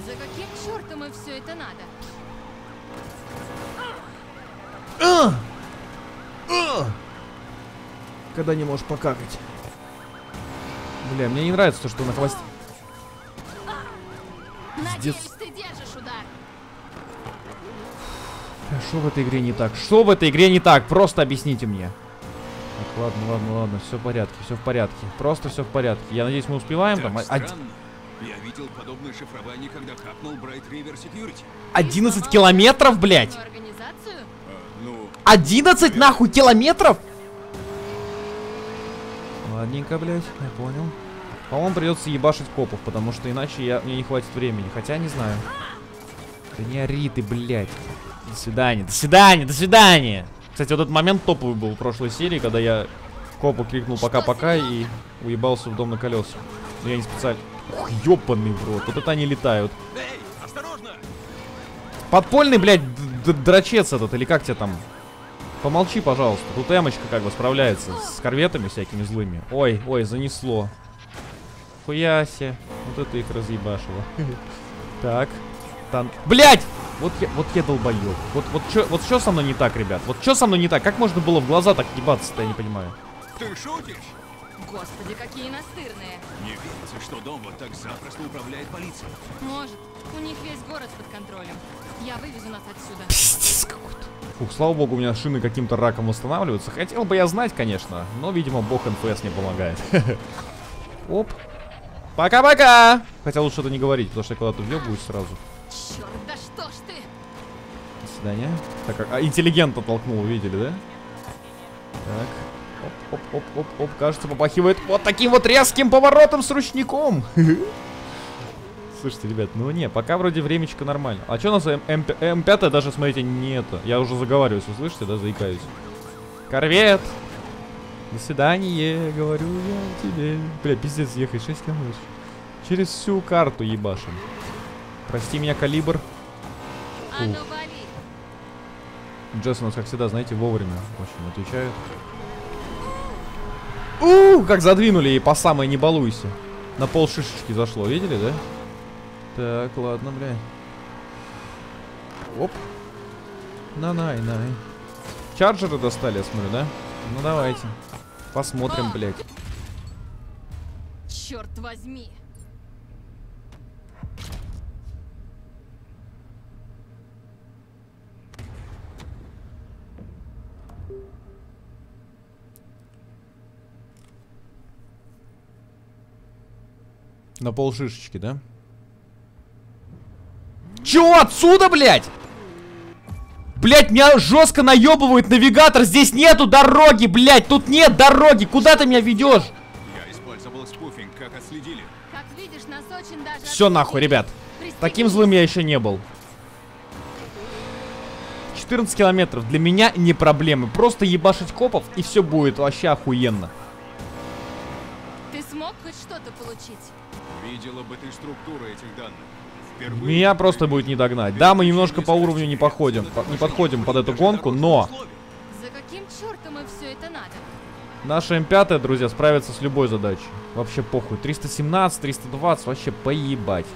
За каким чертом и все это надо? А! А! Когда не можешь покакать. Бля, мне не нравится то, что на хвосте. Надеюсь, ты держишь удар. Что в этой игре не так? Что в этой игре не так? Просто объясните мне. Так, ладно, ладно, ладно, все в порядке, все в порядке. Просто все в порядке. Я надеюсь, мы успеваем там. Так Од- странно. Я видел подобное шифрование, когда хакнул Bright River Security. 11 километров, блядь! Организацию? А, ну, 11 нахуй километров? Ладненько, блядь, я понял. По-моему, придется ебашить копов, потому что иначе я, мне не хватит времени. Хотя не знаю. Да не ори ты, блядь. До свидания, до свидания, до свидания. Кстати, вот этот момент топовый был в прошлой серии, когда я копу крикнул пока-пока и уебался в дом на колесах. Но я не специально. Ух, ёбаный в рот, вот это они летают. эй, осторожно! Подпольный, блядь, д- д- дрочец этот, или как тебя там? Помолчи, пожалуйста. Тут эмочка как бы справляется с корветами всякими злыми. Ой, ой, занесло. Хуяси. Вот это их разъебашило. *laughs* Так. Тан... Блять! Вот я, вот я долбоёб. Вот, вот чё, вот что со мной не так, ребят? Вот что со мной не так? Как можно было в глаза так ебаться-то, я не понимаю. Ты шутишь? Господи, какие настырные. Не верится, что дом вот так запросто управляет полицией. Может, у них весь город под контролем. Я вывезу нас отсюда. Пиздец какой-то. Фух, слава богу, у меня шины каким-то раком восстанавливаются. Хотел бы я знать, конечно, но, видимо, бог НФС не помогает. *laughs* Оп. Пока-пока! Хотя лучше это не говорить, потому что я куда-то въебываюсь сразу. Черт, да что ж ты? До свидания. Так, а, а, интеллигента толкнул, видели, да? Так. Оп-оп-оп-оп-оп. Кажется, попахивает вот таким вот резким поворотом с ручником. *laughs* Слушайте, ребят, ну не, пока вроде времечко нормально. А что у нас М- М5 М5 даже, смотрите, не это. Я уже заговариваюсь, вы слышите, да, заикаюсь. Корвет! До свидания, говорю я тебе. Бля, пиздец, ехать 6 километров. Через всю карту ебашим. Прости меня, калибр. Вали. Джесс у нас, как всегда, знаете, вовремя очень отвечает. У, как задвинули и по самой не балуйся. На пол шишечки зашло, видели, да? Так, ладно, блядь. Оп. На-най-най. Чарджеры достали, я смотрю, да? Ну давайте. Посмотрим, блядь. Черт возьми. На пол шишечки, да? Чё отсюда, блядь? Блядь, меня жестко наебывает навигатор. Здесь нету дороги, блядь. Тут нет дороги. Куда ты меня ведешь? Я использовал спуфинг, как отследили. Как видишь, нас очень даже... Все нахуй, ребят. Таким злым я еще не был. 14 километров для меня не проблемы. Просто ебашить копов и все будет вообще охуенно. Ты смог хоть что-то получить? Видела бы ты структуру этих данных. Впервые Меня просто будет не догнать. Да, мы немножко по уровню не походим, по- не подходим под эту гонку, но За каким чертом им все это надо? наша М5, друзья, справится с любой задачей. Вообще похуй. 317, 320, вообще поебать.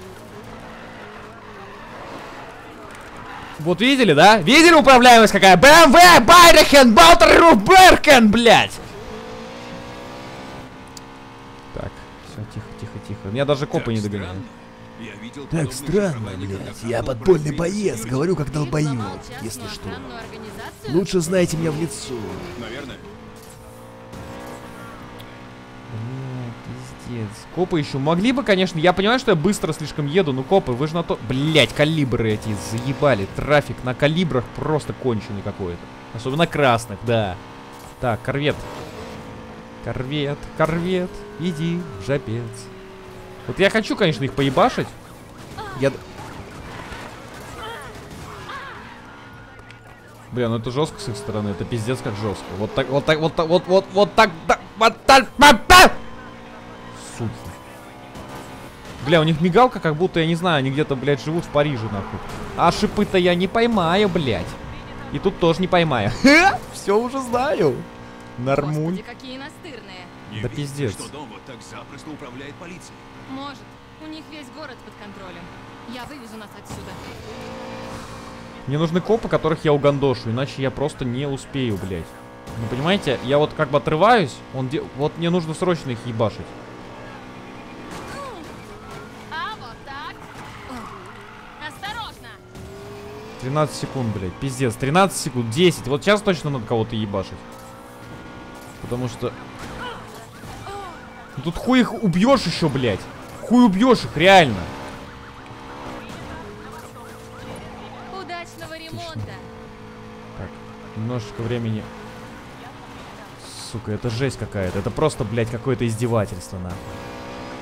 Вот видели, да? Видели управляемость какая? BMW, Байрехен, Балтер, Беркен, блядь! Так, все, тихо, тихо, тихо. Меня даже копы не догоняют. Я видел Так странно, блядь. Я подпольный боец, говорю как долбоёб, если что. Лучше знайте меня в лицо. Наверное. Пиздец. Копы еще могли бы, конечно. Я понимаю, что я быстро слишком еду, но копы, вы же на то. Блять, калибры эти заебали. Трафик на калибрах просто конченый какой-то. Особенно красных, да. Так, корвет. Корвет, корвет, иди в жопец. Вот я хочу, конечно, их поебашить. Я... Бля, ну это жестко с их стороны, это пиздец как жестко. Вот так, вот так, вот так, вот, вот, вот так, да, вот так! Суки. Бля, у них мигалка, как будто, я не знаю, они где-то, блядь, живут в Париже, нахуй. А шипы-то я не поймаю, блядь. И тут тоже не поймаю. *laughs* Все уже знаю. Нормуль. Господи, какие настырные. Не Да пиздец. что дом вот так запросто управляет полицией. Может, у них весь город под контролем. Я вывезу нас отсюда. Мне нужны копы, которых я угандошу, иначе я просто не успею, блядь. Ну, понимаете, я вот как бы отрываюсь, он де... вот мне нужно срочно их ебашить. А вот так. Осторожно. 13 секунд, блядь, пиздец, 13 секунд, 10, вот сейчас точно надо кого-то ебашить. Потому что... Ну, тут хуй их убьешь еще, блядь. Хуй убьешь их, реально. Удачного ремонта. Так, немножечко времени. Сука, это жесть какая-то. Это просто, блядь, какое-то издевательство, нахуй.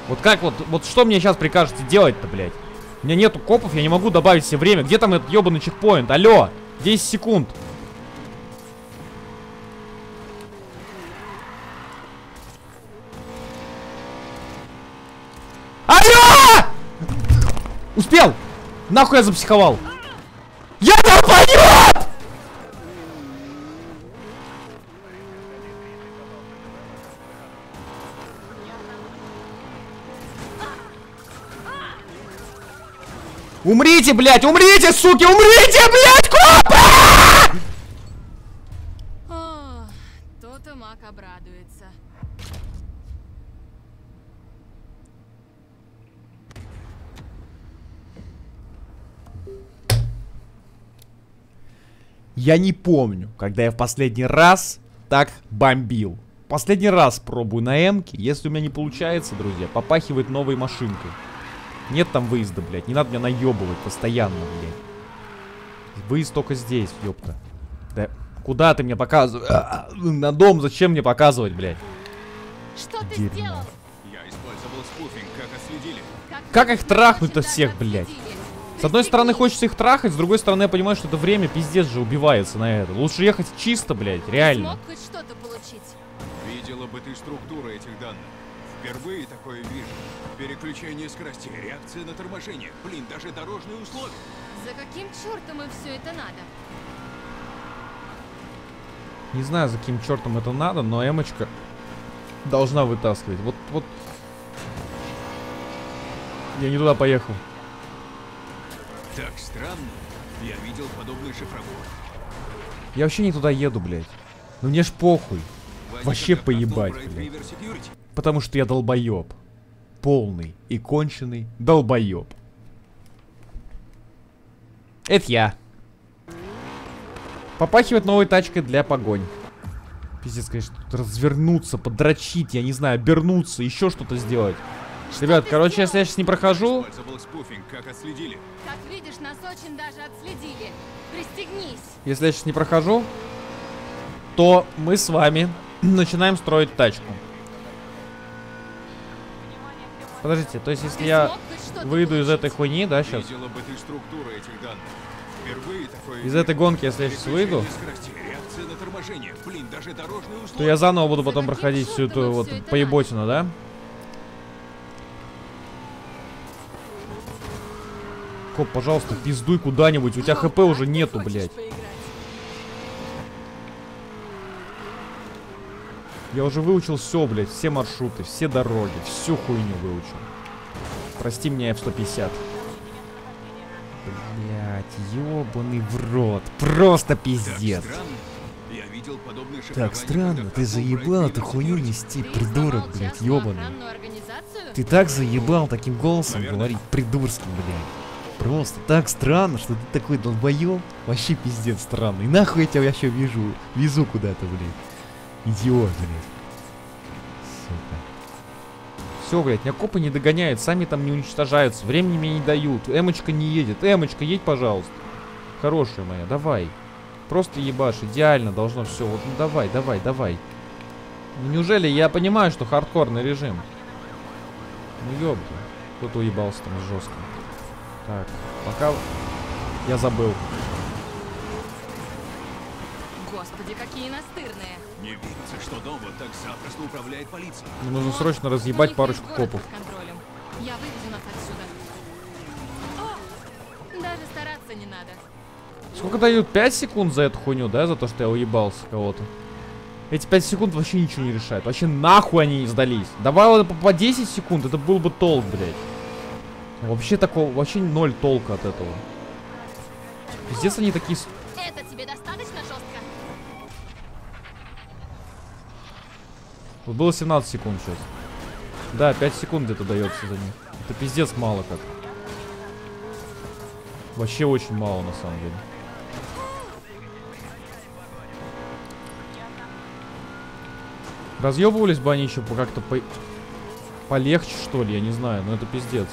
Вот как вот, вот что мне сейчас прикажете делать-то, блядь? У меня нету копов, я не могу добавить себе время. Где там этот ебаный чекпоинт? Алло, 10 секунд. Алло! Успел! Нахуй я запсиховал? Я долбоёб! Умрите, блядь, умрите, суки, умрите, блядь, копы! О, то-то маг обрадуется. Я не помню, когда я в последний раз так бомбил. Последний раз пробую на Эмке. Если у меня не получается, друзья, попахивает новой машинкой. Нет там выезда, блядь. Не надо меня наебывать постоянно, блядь. Выезд только здесь, ёпта. Да куда ты мне показываешь? А, На дом зачем мне показывать, блядь? Что ты Дерьмо. сделал? Я использовал спуфинг, как отследили. Как их трахнуть-то всех, блядь? С одной стороны хочется их трахать, с другой стороны я понимаю, что это время пиздец же убивается на это. Лучше ехать чисто, блядь, реально. Смог хоть что-то получить? Видела бы ты структуру этих данных. Впервые такое вижу. Переключение скорости, реакция на торможение. Блин, даже дорожные условия. За каким чертом им все это надо? Не знаю, за каким чертом это надо, но эмочка должна вытаскивать. Вот, вот. Я не туда поехал. Так странно. Я видел подобный шифровод. Я вообще не туда еду, блядь. Ну мне ж похуй. Вообще поебать, блядь. Потому что я долбоеб. Полный и конченый долбоеб. Это я. Попахивает новой тачкой для погонь. Пиздец, конечно, тут развернуться, подрочить, я не знаю, обернуться, еще что-то сделать. Ребят, короче, если я сейчас не прохожу... Как. Как видишь, нас очень даже отследили. Пристегнись. Если я сейчас не прохожу, то мы с вами *clears throat* начинаем строить тачку. Подождите, то есть если я выйду из этой хуйни, да, сейчас? Из этой гонки, если я сейчас выйду, то я заново буду потом проходить всю эту вот поеботину, да? Коп, пожалуйста, пиздуй куда-нибудь, у тебя хп уже нету, блядь. Я уже выучил все, блядь, все маршруты, все дороги, всю хуйню выучил. Прости меня, F-150. Блядь, ёбаный в рот. Просто пиздец. Так странно, ты заебал эту хуйню нести, придурок, блядь, ёбаный. Организацию? Ты так заебал таким голосом говорить, придурским, блядь. Просто так странно, что ты такой долбоёб. Вообще пиздец странный. Нахуй я тебя вообще вижу, везу куда-то, блядь. Идиот, блядь. Сука. Все, блядь, меня копы не догоняют, сами там не уничтожаются, времени мне не дают. Эмочка не едет. Эмочка, едь, пожалуйста. Хорошая моя, давай. Просто ебашь, идеально должно все. Вот, ну давай, давай, давай. Ну неужели я понимаю, что хардкорный режим? Ну ёбки. Кто-то уебался там жестко. Так, пока я забыл. Господи, какие настырные. Не верится, что дом вот так запросто управляет полицией. Мне нужно срочно разъебать парочку копов. Я выведу нас отсюда. О! Даже стараться не надо. Сколько дают? 5 секунд за эту хуйню, да? За то, что я уебался кого-то. Эти 5 секунд вообще ничего не решают. Вообще нахуй они не сдались. Давай по 10 секунд, это был бы толк, блядь. Вообще такого, вообще ноль толка от этого. Пиздец они такие... Это тебе достаточно жестко? Вот было 17 секунд сейчас. Да, 5 секунд где-то дается за них. Это пиздец мало как. Вообще очень мало на самом деле. Разъебывались бы они еще как-то по... полегче, что ли, я не знаю, но это пиздец.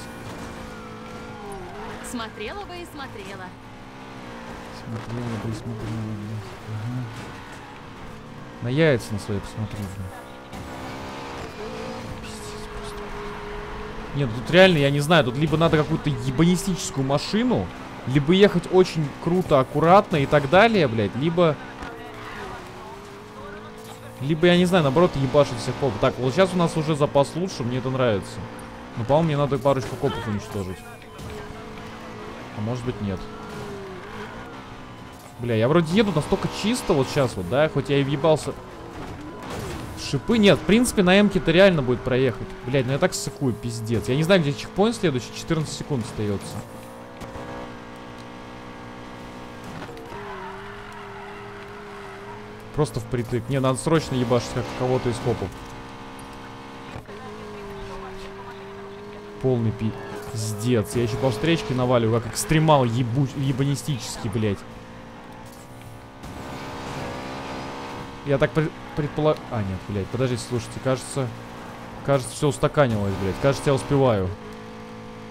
Смотрела бы и смотрела. Смотрела бы и смотрела, блядь. Ага. На яйца на свои посмотри, блядь. Нет, тут реально, я не знаю, тут либо надо какую-то ебанистическую машину, либо ехать очень круто, аккуратно и так далее, блядь, либо... Либо, я не знаю, наоборот, ебашить всех копов. Так, вот сейчас у нас уже запас лучше, мне это нравится. Но, по-моему, мне надо парочку копов уничтожить. А может быть, нет. Бля, я вроде еду настолько чисто вот сейчас вот, да, хоть я и въебался. Шипы нет, в принципе, на М-ке-то реально будет проехать. Блядь, ну я так сыкую, пиздец. Я не знаю, где чекпоинт следующий, 14 секунд остается. Просто впритык. Не, надо срочно ебашить как кого-то из хопов. Полный пи... Пиздец. Я еще по встречке наваливаю, как экстремал ебу... ебанистический, блядь. Я так пред... предполагаю... А, нет, блядь, подождите, слушайте, кажется... Кажется, все устаканилось, блядь. Кажется, я успеваю.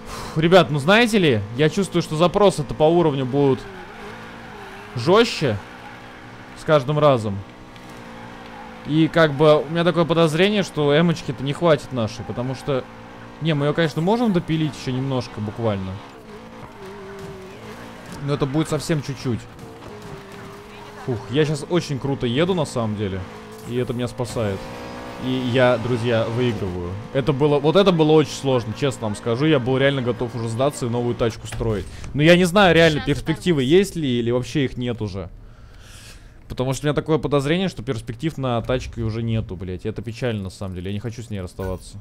Фух, ребят, ну знаете ли, я чувствую, что запросы-то по уровню будут жестче с каждым разом. И как бы у меня такое подозрение, что эмочки-то не хватит нашей, потому что... Не, мы ее, конечно, можем допилить еще немножко, буквально. Но это будет совсем чуть-чуть. Фух, я сейчас очень круто еду, на самом деле. И это меня спасает. И я, друзья, выигрываю. Это было, вот это было очень сложно, честно вам скажу. Я был реально готов уже сдаться и новую тачку строить. Но я не знаю, реально, перспективы есть ли или вообще их нет уже. Потому что у меня такое подозрение, что перспектив на тачке уже нету, блядь. И это печально, на самом деле. Я не хочу с ней расставаться.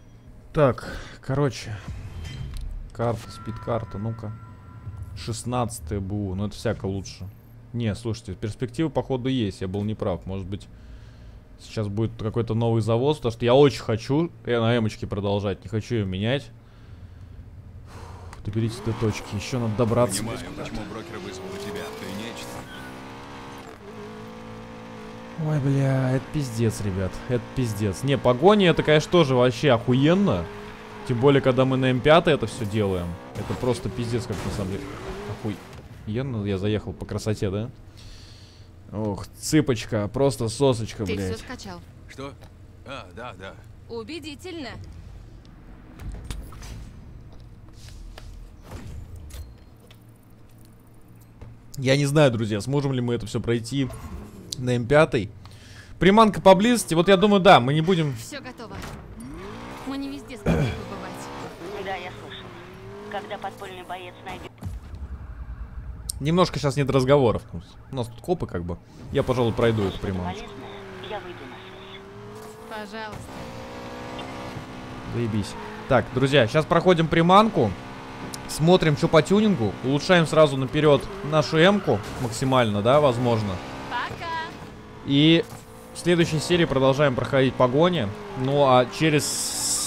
Так, короче. Карта, спид-карта, ну-ка. 16 БУ, ну это всяко лучше. Не, слушайте, перспективы походу есть, я был неправ. Может быть, сейчас будет какой-то новый завоз, потому что я очень хочу я на эмочке продолжать, не хочу ее менять. Фух, доберитесь до точки, еще надо добраться. Понимаю, тебя. Ты нечто. Ой, бля, это пиздец, ребят, это пиздец. Не, погони это, конечно, тоже вообще охуенно. Тем более, когда мы на М5 это все делаем. Это просто пиздец, как на самом деле. Охуенно я заехал по красоте, да? Ох, цыпочка, просто сосочка, Ты блядь. все скачал. Что? А, да, да. Убедительно. Я не знаю, друзья, сможем ли мы это все пройти на М5. Приманка поблизости. Вот я думаю, да, мы не будем... Все готово. Мы не везде *coughs* побывать. Да, я слышал. Когда подпольный боец найдет... Немножко сейчас нет разговоров. У нас тут копы как бы. Я, пожалуй, пройду эту приманку. Я выйду на связь. Пожалуйста. Заебись. Так, друзья, сейчас проходим приманку. Смотрим, что по тюнингу. Улучшаем сразу наперед нашу М-ку максимально, да, возможно. И в следующей серии продолжаем проходить погони. Ну а через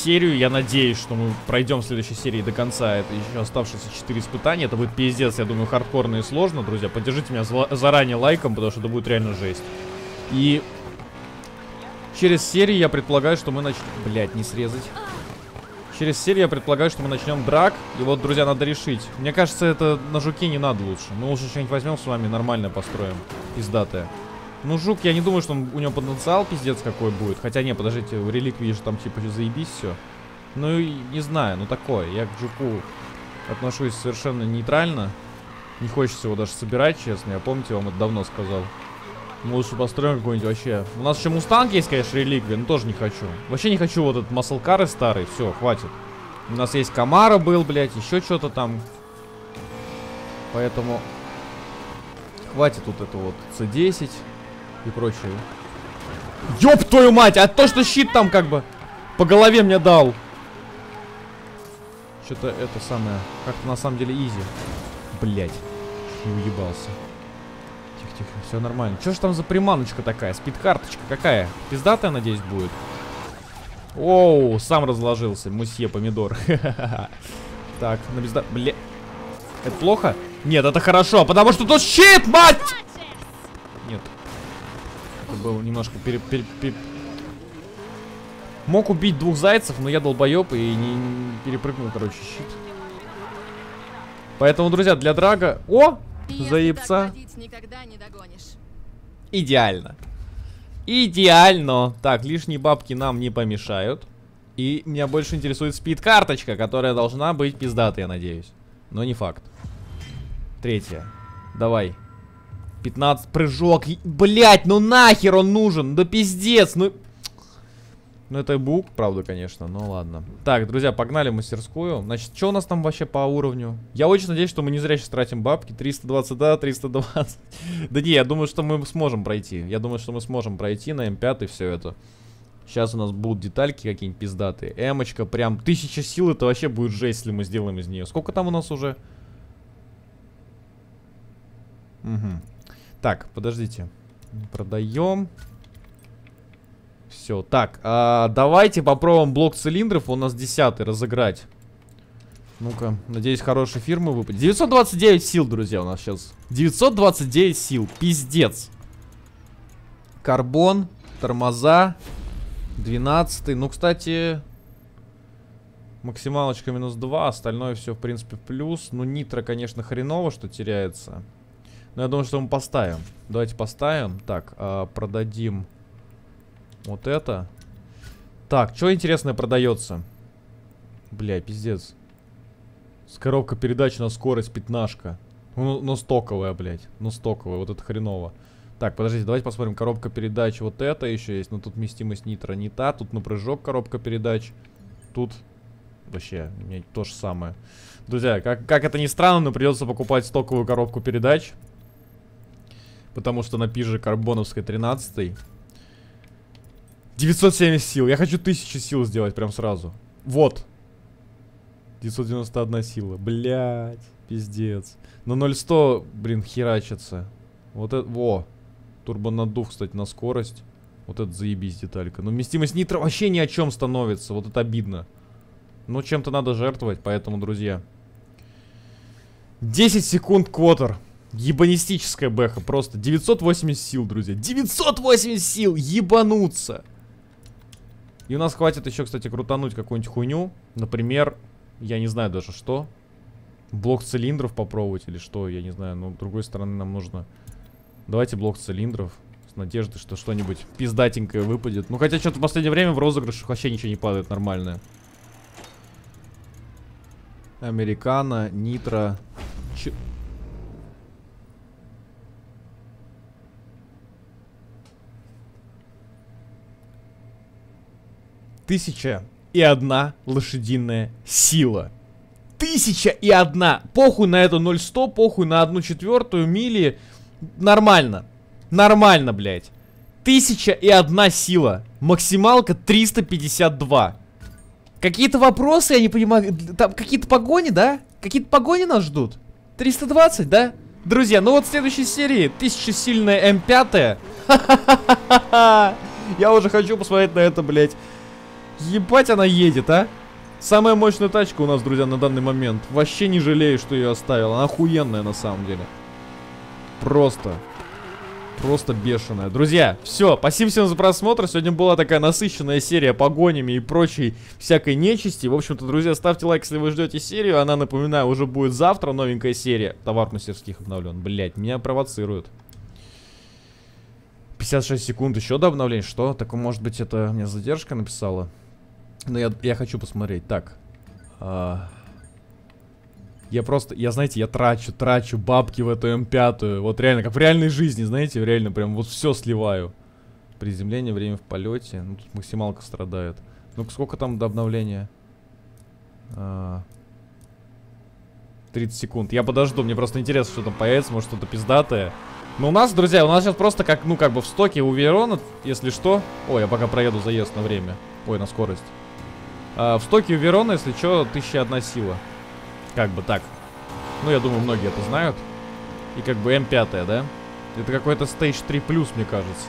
серию я надеюсь, что мы пройдем в следующей серии до конца. Это еще оставшиеся 4 испытания. Это будет пиздец, я думаю, хардкорно и сложно, друзья. Поддержите меня заранее лайком, потому что это будет реально жесть. И через серию я предполагаю, что мы начнем... Блять, не срезать. Через серию я предполагаю, что мы начнем драк. И вот, друзья, надо решить. Мне кажется, это на жуке не надо лучше. Мы лучше что-нибудь возьмем с вами, нормально построим. Пиздатое. Ну, жук, я не думаю, что он, у него потенциал пиздец какой будет. Хотя, не, подождите, у реликвии же там типа заебись все. Ну, не знаю, ну такое. Я к жуку отношусь совершенно нейтрально. Не хочется его даже собирать, честно. Я помните, вам это давно сказал. Мы лучше построим какой-нибудь вообще. У нас еще мустанг есть, конечно, реликвия, но тоже не хочу. Вообще не хочу вот этот маслкары старый. Все, хватит. У нас есть Камара был, блядь, еще что-то там. Поэтому хватит вот это вот C10 и прочее. Ёб твою мать, а то, что щит там как бы по голове мне дал. Что-то это самое, как-то на самом деле изи. Блять, не уебался. Тихо-тихо, все нормально. Что ж там за приманочка такая? Спид-карточка какая? Пиздатая, надеюсь, будет? Оу, сам разложился, мусье помидор. *laughs* Так, на пизда... Бля... Это плохо? Нет, это хорошо, потому что тут щит, мать! Это был немножко пере... пере- пере- Мог убить двух зайцев, но я долбоеб и не, не перепрыгнул, короче, щит. Поэтому, друзья, для драга... О! Заебца. Идеально. Идеально. Так, лишние бабки нам не помешают. И меня больше интересует спид-карточка, которая должна быть пиздатой, я надеюсь. Но не факт. Третья. Давай. 15 прыжок. Блять, ну нахер он нужен? Да пиздец, ну... Ну это бук, правда, конечно, ну ладно. Так, друзья, погнали в мастерскую. Значит, что у нас там вообще по уровню? Я очень надеюсь, что мы не зря сейчас тратим бабки. 320, да, 320. *laughs* Да не, я думаю, что мы сможем пройти. Я думаю, что мы сможем пройти на М5 все это. Сейчас у нас будут детальки какие-нибудь пиздатые. Эмочка, прям тысяча сил, это вообще будет жесть, если мы сделаем из нее. Сколько там у нас уже? Угу. Так, подождите. Продаем. Все, так, а, давайте попробуем блок цилиндров, у нас 10 разыграть. Ну-ка, надеюсь, хорошей фирмы выпадет. 929 сил, друзья, у нас сейчас. 929 сил, пиздец. Карбон, тормоза, 12 Ну, кстати, максималочка минус 2, остальное все, в принципе, плюс. Ну, нитро, конечно, хреново, что теряется. Но я думаю, что мы поставим. Давайте поставим. Так, а, продадим вот это. Так, что интересное продается? Бля, пиздец. С коробка передач на скорость пятнашка. Ну, ну стоковая, блядь. Ну стоковая, вот это хреново. Так, подождите, давайте посмотрим. Коробка передач вот это еще есть. Но тут вместимость нитро не та. Тут на прыжок коробка передач. Тут вообще то же самое. Друзья, как, как это ни странно, но придется покупать стоковую коробку передач. Потому что на пиже карбоновской 13 970 сил. Я хочу 1000 сил сделать прям сразу. Вот. 991 сила. Блять, пиздец. На 0100, блин, херачится. Вот это, во. Турбонаддув, кстати, на скорость. Вот это заебись деталька. Но вместимость нитро вообще ни о чем становится. Вот это обидно. Но чем-то надо жертвовать, поэтому, друзья. 10 секунд квотер. Ебанистическая бэха, просто 980 сил, друзья. 980 сил, ебануться. И у нас хватит еще, кстати, крутануть какую-нибудь хуйню. Например, я не знаю даже что. Блок цилиндров попробовать или что, я не знаю. Но, с другой стороны, нам нужно... Давайте блок цилиндров. С надеждой, что что-нибудь пиздатенькое выпадет. Ну, хотя что-то в последнее время в розыгрышах вообще ничего не падает нормальное. Американо, Нитро. Ч... Тысяча и одна лошадиная сила. Тысяча и одна. Похуй на это 0,100, похуй на одну четвертую мили. Нормально. Нормально, блядь. Тысяча и одна сила. Максималка 352. Какие-то вопросы, я не понимаю. Там какие-то погони, да? Какие-то погони нас ждут? 320, да? Друзья, ну вот в следующей серии тысячесильная М5. *laughs* Я уже хочу посмотреть на это, блядь. Ебать она едет, а? Самая мощная тачка у нас, друзья, на данный момент. Вообще не жалею, что ее оставил. Она охуенная на самом деле. Просто. Просто бешеная. Друзья, все, спасибо всем за просмотр. Сегодня была такая насыщенная серия погонями и прочей всякой нечисти. В общем-то, друзья, ставьте лайк, если вы ждете серию. Она, напоминаю, уже будет завтра новенькая серия. Товар мастерских обновлен. Блять, меня провоцируют. 56 секунд еще до обновления. Что? Так, может быть, это мне задержка написала? Но я, я хочу посмотреть. Так. А... Я просто, я, знаете, я трачу, трачу бабки в эту М5. Вот реально, как в реальной жизни, знаете, реально прям вот все сливаю. Приземление, время в полете. Ну, тут максималка страдает. ну сколько там до обновления? А... 30 секунд. Я подожду, мне просто интересно, что там появится, может что-то пиздатое. Но у нас, друзья, у нас сейчас просто как, ну, как бы в стоке у Верона, если что... Ой, я пока проеду заезд на время. Ой, на скорость. А, в стоке у Верона, если что, 1001 сила. Как бы так. Ну, я думаю, многие это знают. И как бы М5, да? Это какой-то Stage 3 плюс, мне кажется.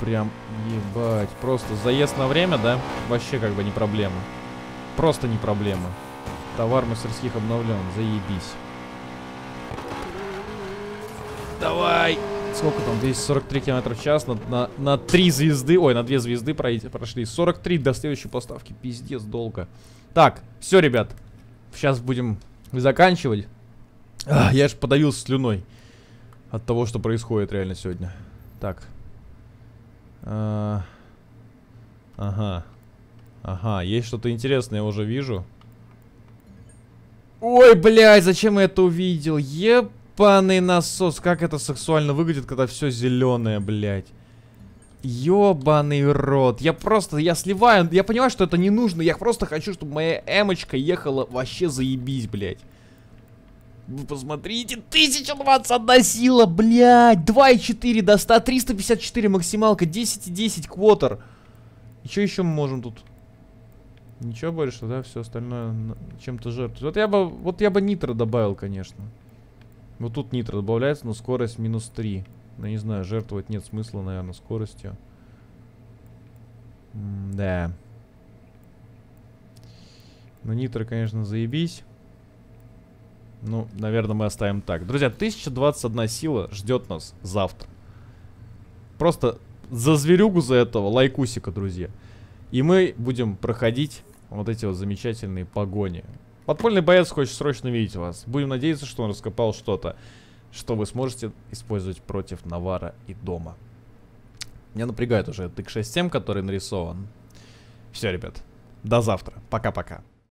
Прям, ебать. Просто заезд на время, да? Вообще как бы не проблема. Просто не проблема. Товар мастерских обновлен. Заебись. Давай! Сколько там? 243 км в час на, на, на 3 звезды. Ой, на 2 звезды пройти, прошли. 43 до следующей поставки. Пиздец, долго. Так, все, ребят. Сейчас будем заканчивать. А, я же подавился слюной. От того, что происходит реально сегодня. Так. А, ага. Ага, есть что-то интересное, я уже вижу. Ой, блядь, зачем я это увидел? Ебаный насос. Как это сексуально выглядит, когда все зеленое, блядь. Ёбаный рот. Я просто, я сливаю, я понимаю, что это не нужно. Я просто хочу, чтобы моя эмочка ехала вообще заебись, блядь. Вы посмотрите, 1021 сила, блядь. 2,4 до 100, 354 максималка, 10,10 квотер. И что еще мы можем тут? Ничего больше, да? Все остальное чем-то жертвует. Вот я бы, вот я бы нитро добавил, конечно. Вот тут нитро добавляется, но скорость минус 3. Ну, не знаю, жертвовать нет смысла, наверное, скоростью. М да. Ну, нитро, конечно, заебись. Ну, наверное, мы оставим так. Друзья, 1021 сила ждет нас завтра. Просто за зверюгу за этого лайкусика, друзья. И мы будем проходить вот эти вот замечательные погони. Подпольный боец хочет срочно видеть вас. Будем надеяться, что он раскопал что-то что вы сможете использовать против Навара и Дома. Меня напрягает уже тык 6.7, который нарисован. Все, ребят, до завтра. Пока-пока.